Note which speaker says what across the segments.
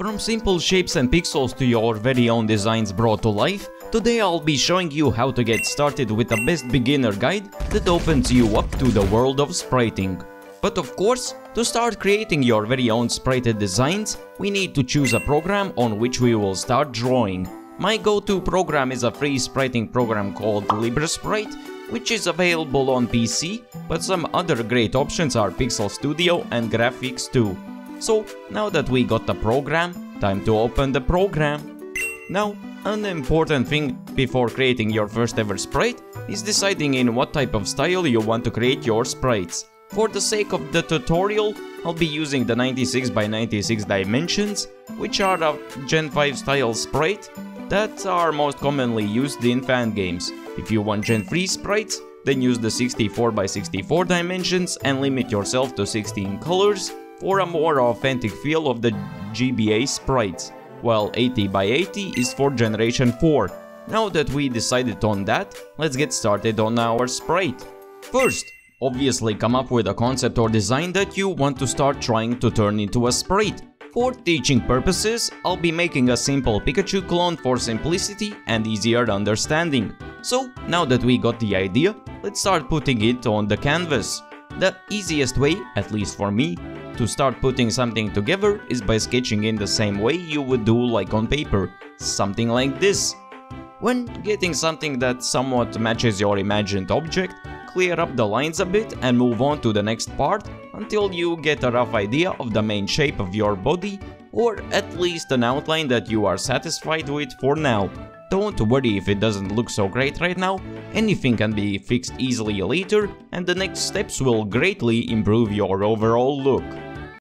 Speaker 1: From simple shapes and pixels to your very own designs brought to life, today I'll be showing you how to get started with the best beginner guide that opens you up to the world of spriting. But of course, to start creating your very own sprited designs, we need to choose a program on which we will start drawing. My go-to program is a free spriting program called LibreSprite, which is available on PC, but some other great options are Pixel Studio and Graphics 2. So now that we got the program, time to open the program. Now, an important thing before creating your first ever sprite is deciding in what type of style you want to create your sprites. For the sake of the tutorial, I'll be using the 96 by 96 dimensions, which are a Gen 5 style sprite that are most commonly used in fan games. If you want Gen 3 sprites, then use the 64 by 64 dimensions and limit yourself to 16 colors for a more authentic feel of the GBA sprites, while 80 by 80 is for Generation 4. Now that we decided on that, let's get started on our sprite. First, obviously come up with a concept or design that you want to start trying to turn into a sprite. For teaching purposes, I'll be making a simple Pikachu clone for simplicity and easier understanding. So, now that we got the idea, let's start putting it on the canvas. The easiest way, at least for me, to start putting something together is by sketching in the same way you would do like on paper, something like this. When getting something that somewhat matches your imagined object, clear up the lines a bit and move on to the next part until you get a rough idea of the main shape of your body or at least an outline that you are satisfied with for now. Don't worry if it doesn't look so great right now, anything can be fixed easily later and the next steps will greatly improve your overall look.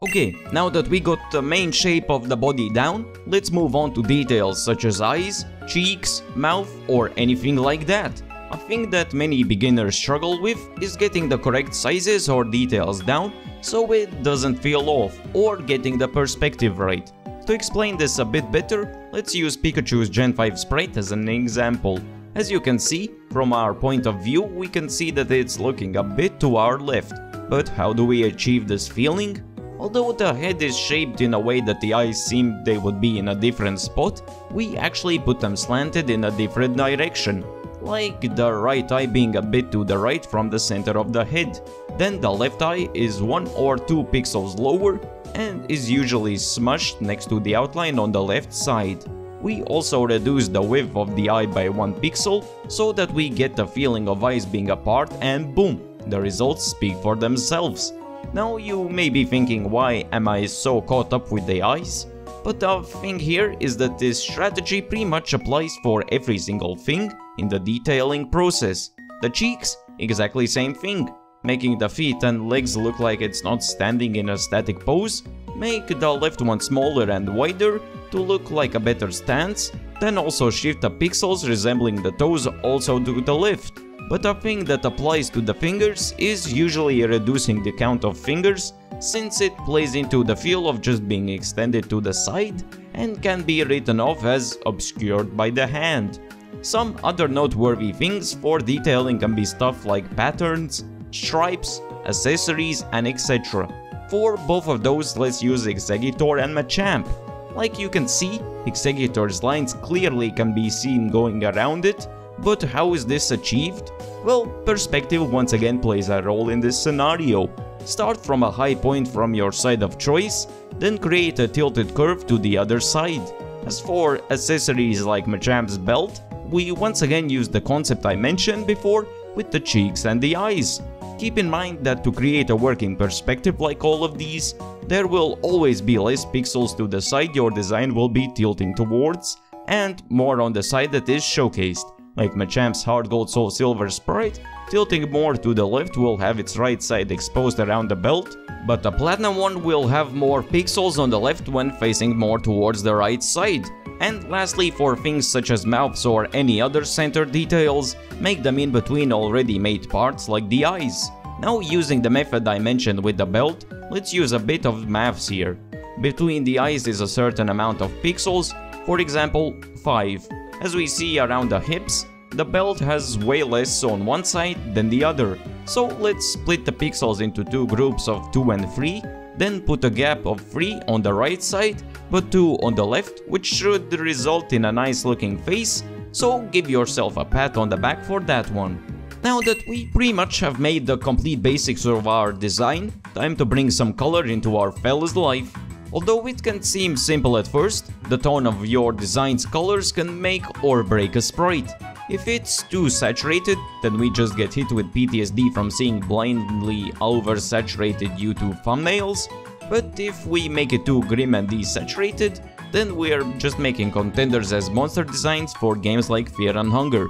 Speaker 1: Okay, now that we got the main shape of the body down, let's move on to details such as eyes, cheeks, mouth or anything like that. A thing that many beginners struggle with is getting the correct sizes or details down so it doesn't feel off or getting the perspective right. To explain this a bit better, let's use Pikachu's Gen 5 sprite as an example. As you can see, from our point of view, we can see that it's looking a bit to our left. But how do we achieve this feeling? Although the head is shaped in a way that the eyes seem they would be in a different spot, we actually put them slanted in a different direction, like the right eye being a bit to the right from the center of the head. Then the left eye is one or two pixels lower and is usually smushed next to the outline on the left side. We also reduce the width of the eye by 1 pixel so that we get the feeling of eyes being apart and boom, the results speak for themselves. Now you may be thinking why am I so caught up with the eyes? But the thing here is that this strategy pretty much applies for every single thing in the detailing process. The cheeks, exactly same thing. Making the feet and legs look like it's not standing in a static pose, make the left one smaller and wider to look like a better stance, then also shift the pixels resembling the toes also to the left. But a thing that applies to the fingers is usually reducing the count of fingers since it plays into the feel of just being extended to the side and can be written off as obscured by the hand. Some other noteworthy things for detailing can be stuff like patterns, stripes, accessories and etc. For both of those let's use Exeggutor and Machamp. Like you can see, Exeggutor's lines clearly can be seen going around it, but how is this achieved? Well, perspective once again plays a role in this scenario. Start from a high point from your side of choice, then create a tilted curve to the other side. As for accessories like Machamp's belt, we once again use the concept I mentioned before with the cheeks and the eyes. Keep in mind that to create a working perspective like all of these, there will always be less pixels to the side your design will be tilting towards, and more on the side that is showcased like Machamp's Heart Gold Soul Silver sprite, tilting more to the left will have its right side exposed around the belt, but the Platinum one will have more pixels on the left when facing more towards the right side. And lastly, for things such as mouths or any other center details, make them in between already made parts like the eyes. Now using the method I mentioned with the belt, let's use a bit of maths here. Between the eyes is a certain amount of pixels, for example 5. As we see around the hips, the belt has way less on one side than the other. So let's split the pixels into two groups of 2 and 3 then put a gap of 3 on the right side, but 2 on the left, which should result in a nice looking face, so give yourself a pat on the back for that one. Now that we pretty much have made the complete basics of our design, time to bring some color into our fella's life. Although it can seem simple at first, the tone of your design's colors can make or break a sprite. If it's too saturated, then we just get hit with PTSD from seeing blindly oversaturated YouTube thumbnails, but if we make it too grim and desaturated, then we're just making contenders as monster designs for games like Fear and Hunger.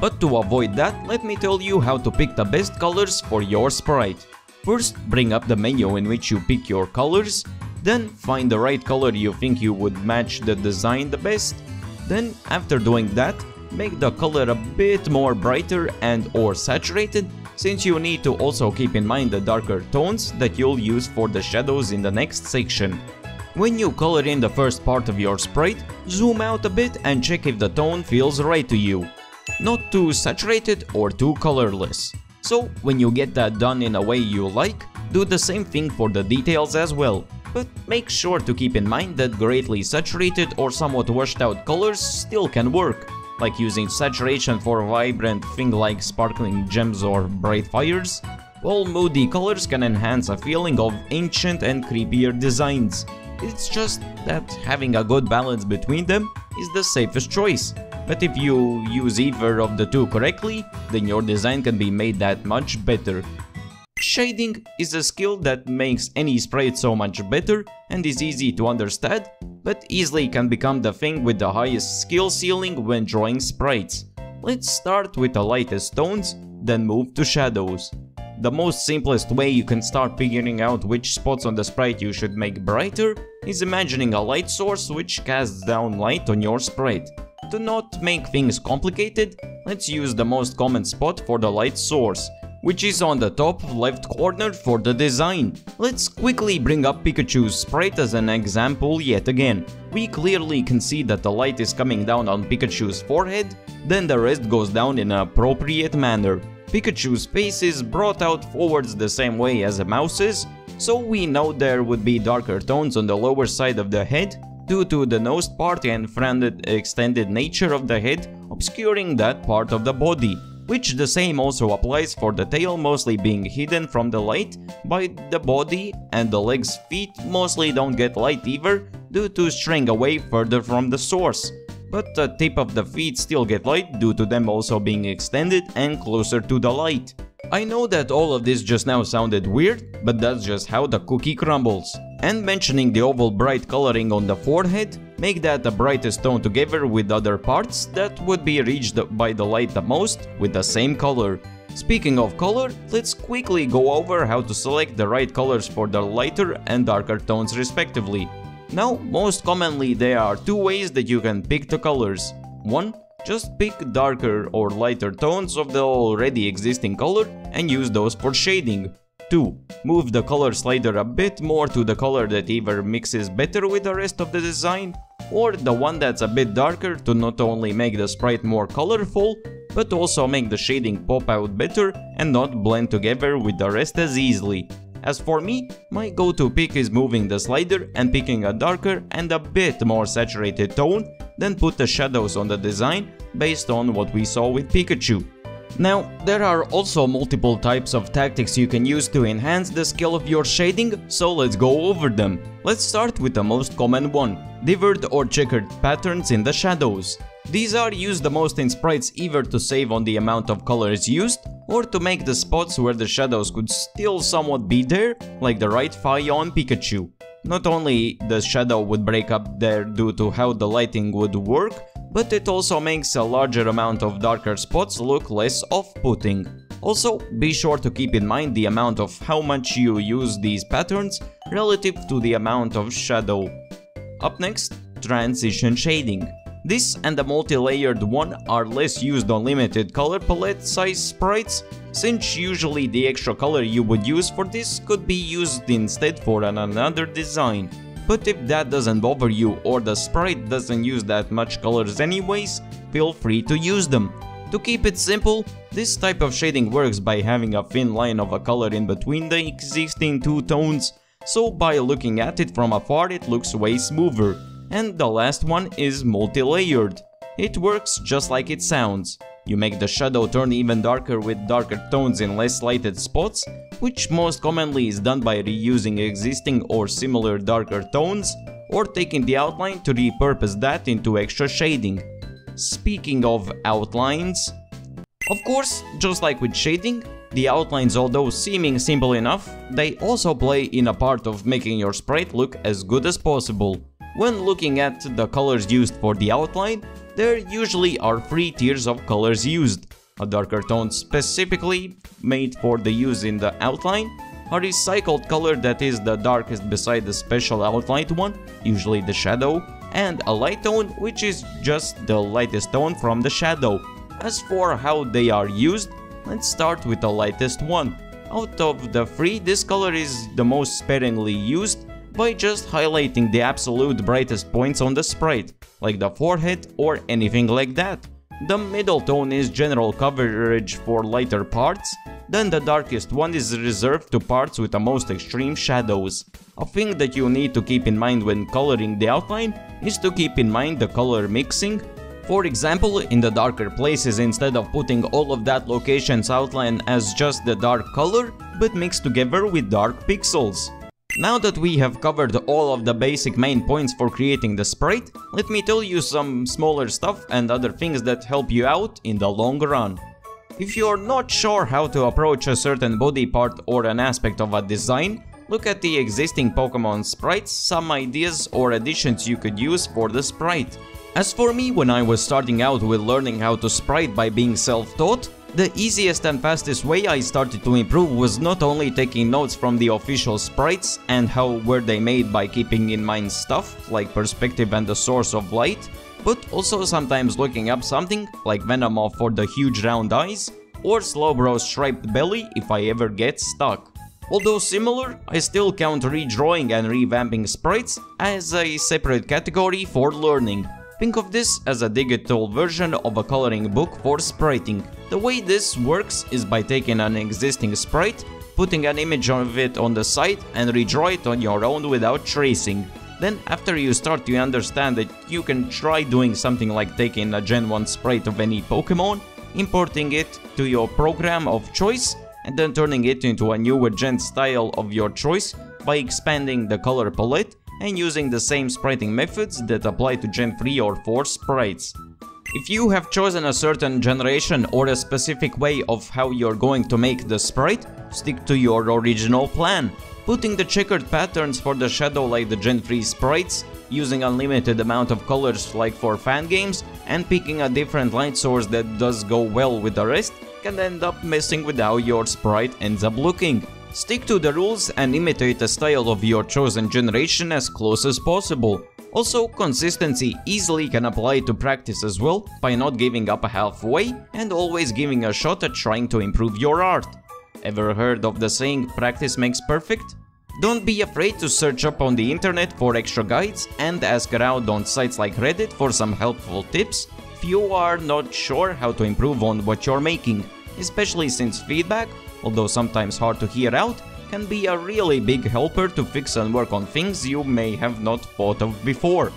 Speaker 1: But to avoid that, let me tell you how to pick the best colors for your sprite. First, bring up the menu in which you pick your colors, then find the right color you think you would match the design the best. Then, after doing that, make the color a bit more brighter and or saturated since you need to also keep in mind the darker tones that you'll use for the shadows in the next section. When you color in the first part of your sprite, zoom out a bit and check if the tone feels right to you. Not too saturated or too colorless. So when you get that done in a way you like, do the same thing for the details as well. But make sure to keep in mind that greatly saturated or somewhat washed out colors still can work, like using saturation for vibrant thing like sparkling gems or bright fires, while moody colors can enhance a feeling of ancient and creepier designs. It's just that having a good balance between them is the safest choice. But if you use either of the two correctly, then your design can be made that much better. Shading is a skill that makes any sprite so much better and is easy to understand, but easily can become the thing with the highest skill ceiling when drawing sprites. Let's start with the lightest tones, then move to shadows. The most simplest way you can start figuring out which spots on the sprite you should make brighter is imagining a light source which casts down light on your sprite. To not make things complicated, let's use the most common spot for the light source, which is on the top left corner for the design. Let's quickly bring up Pikachu's sprite as an example yet again. We clearly can see that the light is coming down on Pikachu's forehead, then the rest goes down in an appropriate manner. Pikachu's face is brought out forwards the same way as a mouse's, so we know there would be darker tones on the lower side of the head due to the nose part and extended nature of the head obscuring that part of the body which the same also applies for the tail mostly being hidden from the light by the body and the legs feet mostly don't get light either due to straying away further from the source. But the tip of the feet still get light due to them also being extended and closer to the light. I know that all of this just now sounded weird, but that's just how the cookie crumbles. And mentioning the oval bright coloring on the forehead, make that the brightest tone together with other parts that would be reached by the light the most with the same color. Speaking of color, let's quickly go over how to select the right colors for the lighter and darker tones respectively. Now, most commonly there are two ways that you can pick the colors. One, just pick darker or lighter tones of the already existing color and use those for shading. 2. Move the color slider a bit more to the color that either mixes better with the rest of the design, or the one that's a bit darker to not only make the sprite more colorful, but also make the shading pop out better and not blend together with the rest as easily. As for me, my go-to pick is moving the slider and picking a darker and a bit more saturated tone, then put the shadows on the design based on what we saw with Pikachu. Now, there are also multiple types of tactics you can use to enhance the skill of your shading, so let's go over them. Let's start with the most common one, dithered or checkered patterns in the shadows. These are used the most in sprites either to save on the amount of colors used, or to make the spots where the shadows could still somewhat be there, like the right thigh on Pikachu. Not only the shadow would break up there due to how the lighting would work, but it also makes a larger amount of darker spots look less off-putting. Also, be sure to keep in mind the amount of how much you use these patterns relative to the amount of shadow. Up next, transition shading. This and the multi-layered one are less used on limited color palette size sprites, since usually the extra color you would use for this could be used instead for an another design. But if that doesn't bother you or the sprite doesn't use that much colors anyways, feel free to use them. To keep it simple, this type of shading works by having a thin line of a color in between the existing two tones, so by looking at it from afar it looks way smoother. And the last one is multi-layered. It works just like it sounds. You make the shadow turn even darker with darker tones in less lighted spots, which most commonly is done by reusing existing or similar darker tones, or taking the outline to repurpose that into extra shading. Speaking of outlines, of course, just like with shading, the outlines although seeming simple enough, they also play in a part of making your sprite look as good as possible. When looking at the colors used for the outline, there usually are three tiers of colors used. A darker tone specifically made for the use in the outline, a recycled color that is the darkest beside the special outlined one, usually the shadow, and a light tone which is just the lightest tone from the shadow. As for how they are used, let's start with the lightest one. Out of the three, this color is the most sparingly used by just highlighting the absolute brightest points on the sprite, like the forehead or anything like that. The middle tone is general coverage for lighter parts, then the darkest one is reserved to parts with the most extreme shadows. A thing that you need to keep in mind when coloring the outline is to keep in mind the color mixing. For example, in the darker places instead of putting all of that location's outline as just the dark color, but mixed together with dark pixels. Now that we have covered all of the basic main points for creating the sprite, let me tell you some smaller stuff and other things that help you out in the long run. If you're not sure how to approach a certain body part or an aspect of a design, look at the existing Pokemon sprites, some ideas or additions you could use for the sprite. As for me, when I was starting out with learning how to sprite by being self-taught, the easiest and fastest way I started to improve was not only taking notes from the official sprites and how were they made by keeping in mind stuff like perspective and the source of light, but also sometimes looking up something like Venomoth for the huge round eyes or Slowbro's striped belly if I ever get stuck. Although similar, I still count redrawing and revamping sprites as a separate category for learning. Think of this as a digital version of a coloring book for spriting. The way this works is by taking an existing sprite, putting an image of it on the side and redraw it on your own without tracing. Then after you start to understand that you can try doing something like taking a Gen 1 sprite of any Pokemon, importing it to your program of choice, and then turning it into a newer gen style of your choice by expanding the color palette and using the same spriting methods that apply to Gen 3 or 4 sprites. If you have chosen a certain generation or a specific way of how you're going to make the sprite, stick to your original plan. Putting the checkered patterns for the shadow like the Gen 3 sprites, using unlimited amount of colors like for fan games, and picking a different light source that does go well with the rest, can end up messing with how your sprite ends up looking. Stick to the rules and imitate the style of your chosen generation as close as possible. Also, consistency easily can apply to practice as well, by not giving up halfway and always giving a shot at trying to improve your art. Ever heard of the saying practice makes perfect? Don't be afraid to search up on the internet for extra guides and ask around on sites like Reddit for some helpful tips if you are not sure how to improve on what you're making, especially since feedback although sometimes hard to hear out, can be a really big helper to fix and work on things you may have not thought of before.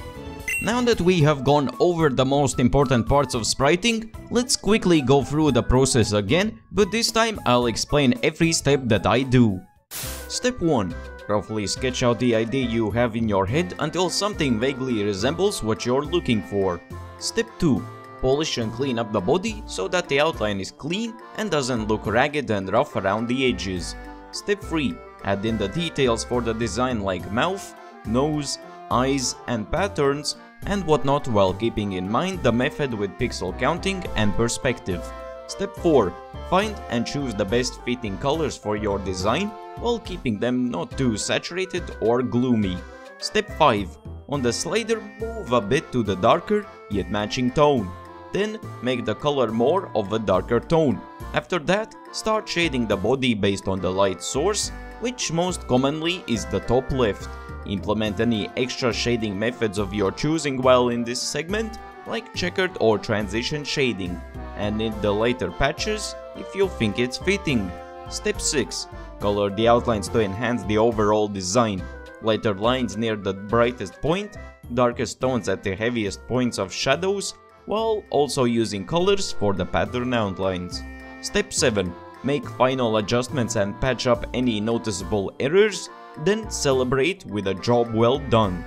Speaker 1: Now that we have gone over the most important parts of spriting, let's quickly go through the process again, but this time I'll explain every step that I do. Step 1. Roughly sketch out the idea you have in your head until something vaguely resembles what you're looking for. Step 2 polish and clean up the body so that the outline is clean and doesn't look ragged and rough around the edges. Step 3. Add in the details for the design like mouth, nose, eyes and patterns and whatnot while keeping in mind the method with pixel counting and perspective. Step 4. Find and choose the best fitting colors for your design while keeping them not too saturated or gloomy. Step 5. On the slider move a bit to the darker yet matching tone. Then make the color more of a darker tone. After that, start shading the body based on the light source, which most commonly is the top left. Implement any extra shading methods of your choosing while in this segment, like checkered or transition shading, and in the later patches if you think it's fitting. Step 6. Color the outlines to enhance the overall design. Lighter lines near the brightest point, darkest tones at the heaviest points of shadows, while also using colors for the pattern outlines. Step 7. Make final adjustments and patch up any noticeable errors, then celebrate with a job well done.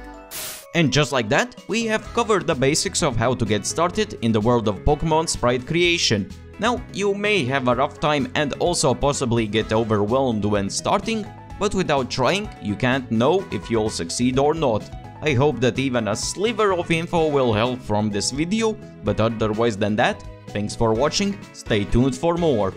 Speaker 1: And just like that, we have covered the basics of how to get started in the world of Pokemon sprite creation. Now, you may have a rough time and also possibly get overwhelmed when starting, but without trying, you can't know if you'll succeed or not. I hope that even a sliver of info will help from this video, but otherwise than that, thanks for watching, stay tuned for more.